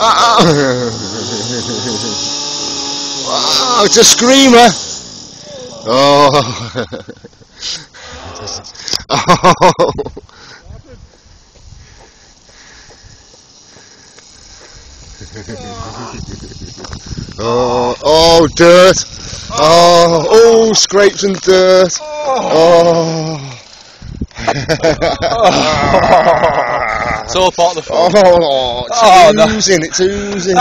oh, it's a screamer. Oh. oh. oh, oh, dirt. Oh, oh, scrapes and dirt. Oh. it's all part of the fun. Oh, it's oh, oh, no. oozing, it's oozing.